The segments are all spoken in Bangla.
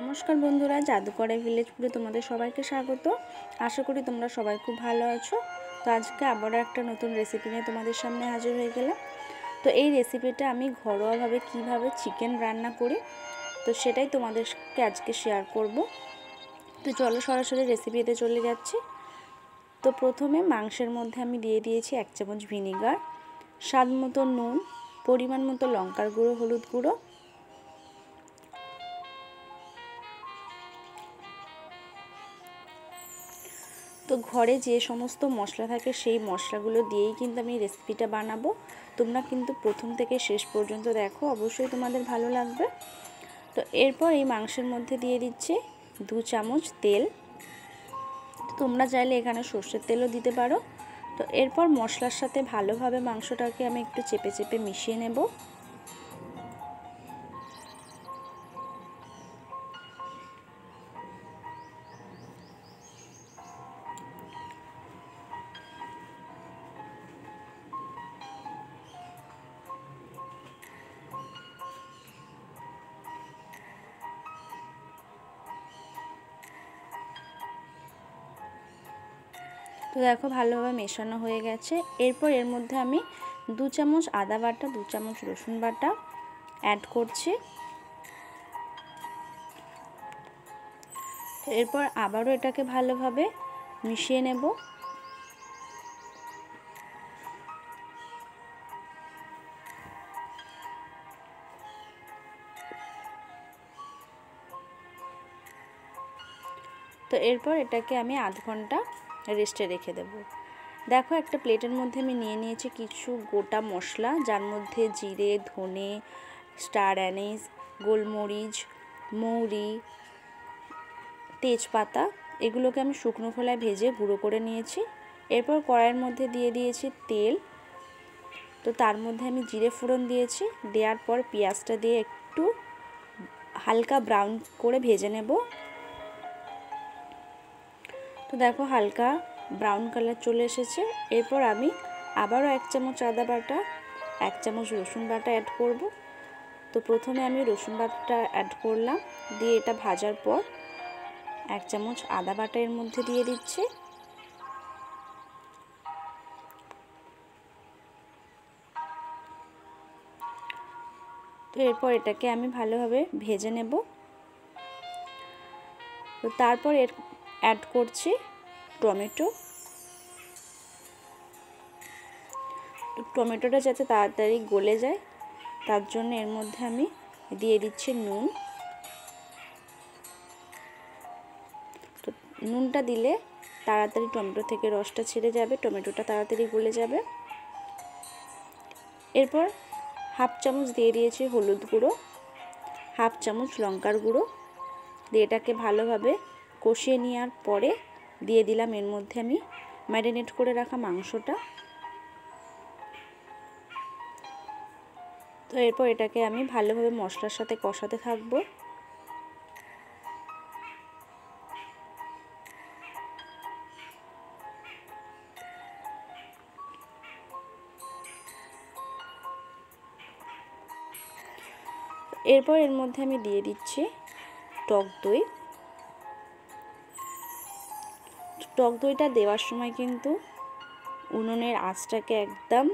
নমস্কার বন্ধুরা, জাদুকরে ভিলেজপুরে তোমাদের সবাইকে স্বাগত। আশা করি তোমরা সবাই খুব ভালো আছো। তো আজকে আবারও একটা নতুন রেসিপি নিয়ে তোমাদের সামনে হাজির হয়ে গেলাম। তো এই রেসিপিটা আমি ঘরোয়াভাবে কীভাবে চিকেন রান্না করি, তো সেটাই তোমাদেরকে আজকে শেয়ার করব। তো চলো সরাসরি রেসিপিতে চলে যাচ্ছি। তো প্রথমে মাংসের মধ্যে আমি দিয়ে দিয়েছি এক চামচ ভিনিগার স্বাদ মতো নুন, পরিমাণ মতো লঙ্কার গুঁড়ো, হলুদ গুঁড়ো তো ঘরে যে সমস্ত মশলা থাকে সেই মশলাগুলো দিয়েই কিন্তু আমি রেসিপিটা বানাবো। তোমরা কিন্তু প্রথম থেকে শেষ পর্যন্ত দেখো, অবশ্যই তোমাদের ভালো লাগবে। তো এরপর এই মাংসের মধ্যে দিয়ে দিচ্ছি দু চামচ তেল। তোমরা চাইলে এখানে সর্ষের তেলও দিতে পারো। তো এরপর মশলার সাথে ভালোভাবে মাংসটাকে আমি একটু চেপে চেপে মিশিয়ে নেব। তো দেখো ভালোভাবে মেশানো হয়ে গেছে। এরপর এর মধ্যে আমি দু চামচ আদা বাটা, দু চামচ রসুন বাটা অ্যাড করছি। এরপর আবারও এটাকে ভালোভাবে মিশিয়ে নেব। তো এরপর এটাকে আমি আধ ঘণ্টা রেস্টে রেখে দেব। দেখো একটা প্লেটের মধ্যে আমি নিয়ে নিয়েছি কিছু গোটা মশলা, যার মধ্যে জিরে, ধনে স্টার অ্যানিস গোলমরিচ, মৌরি, তেজপাতা, এগুলোকে আমি শুকনো খোলায় ভেজে গুঁড়ো করে নিয়েছি। এরপর কড়াইয়ের মধ্যে দিয়ে দিয়েছি তেল। তো তার মধ্যে আমি জিরে ফোড়ন দিয়েছি, দেওয়ার পর পেঁয়াজটা দিয়ে একটু হালকা ব্রাউন করে ভেজে নেব। তো দেখো হালকা ব্রাউন কালার চলে এসেছে। এরপর আমি আবারও এক চামচ আদা বাটা, এক চামচ রসুন বাটা অ্যাড করব। তো প্রথমে আমি রসুন বাটাটা অ্যাড করলাম, দিয়ে এটা ভাজার পর এক চামচ আদা বাটা এর মধ্যে দিয়ে দিচ্ছি। তো এরপর এটাকে আমি ভালোভাবে ভেজে নেব। তো তারপর এর অ্যাড করছি টমেটো। টমেটোটা যাতে তাড়াতাড়ি গলে যায়, তার জন্য এর মধ্যে আমি দিয়ে দিচ্ছি নুন। তো নুনটা দিলে তাড়াতাড়ি টমেটো থেকে রসটা ছেড়ে যাবে, টমেটোটা তাড়াতাড়ি গলে যাবে। এরপর হাফ চামচ দিয়ে দিয়েছি হলুদ গুঁড়ো, হাফ চামচ লঙ্কার গুঁড়ো। দিয়ে এটাকে ভালোভাবে কষিয়ে নেওয়ার পরে দিয়ে দিলাম, এর মধ্যে আমি ম্যারিনেট করে রাখা মাংসটা। তো এরপর এটাকে আমি ভালোভাবে মশলার সাথে কষাতে থাকব। এরপর এর মধ্যে আমি দিয়ে দিচ্ছি টক দই। টক দইটা দেওয়ার সময় কিন্তু উনুনের আঁচটাকে একদম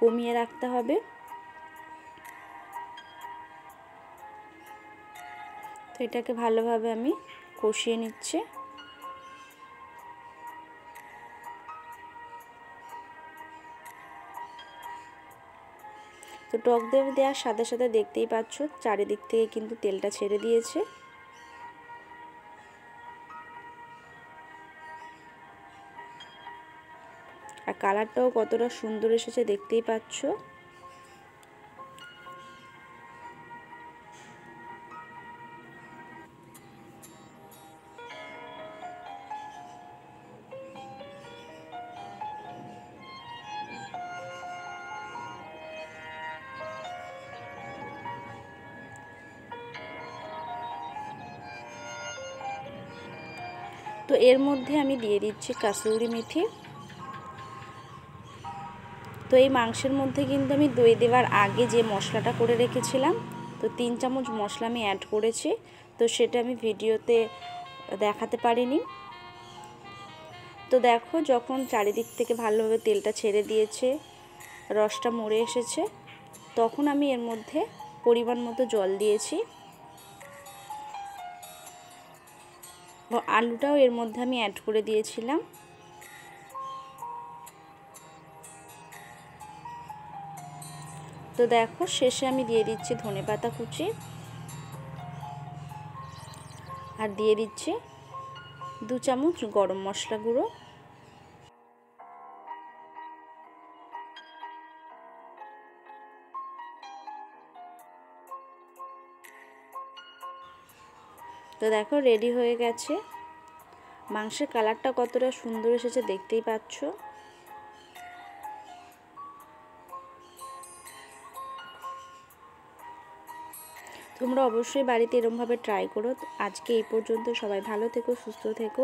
কমিয়ে রাখতে হবে। তো এটাকে ভালোভাবে আমি কষিয়ে নিচ্ছি। তো টক দই দেওয়ার সাথে সাথে দেখতেই পাচ্ছ, চারিদিক থেকে কিন্তু তেলটা ছেড়ে দিয়েছে। আর কালারটাও কতটা সুন্দর এসেছে দেখতেই পাচ্ছ। তো এর মধ্যে আমি দিয়ে দিচ্ছি কাসুরি মেথি। তো এই মাংসের মধ্যে কিন্তু আমি দই দেওয়ার আগে যে মশলাটা করে রেখেছিলাম, তো তিন চামচ মশলা আমি অ্যাড করেছি, তো সেটা আমি ভিডিওতে দেখাতে পারিনি। তো দেখো যখন চারিদিক থেকে ভালোভাবে তেলটা ছেড়ে দিয়েছে, রসটা মরে এসেছে, তখন আমি এর মধ্যে পরিমাণ মতো জল দিয়েছি। আলুটাও এর মধ্যে আমি অ্যাড করে দিয়েছিলাম। তো দেখো, শেষে আমি দিয়ে দিচ্ছি ধনে পাতা কুচি। আর দিয়ে দিচ্ছি দু চামচ গরম মশলা গুঁড়ো। তো দেখো রেডি হয়ে গেছে। মাংসের কালারটা কতটা সুন্দর এসেছে দেখতেই পাচ্ছ। তোমরা অবশ্যই বাড়িতে এরমভাবে ট্রাই করো। আজকে এই পর্যন্ত সবাই ভালো থেকো সুস্থ থেকো।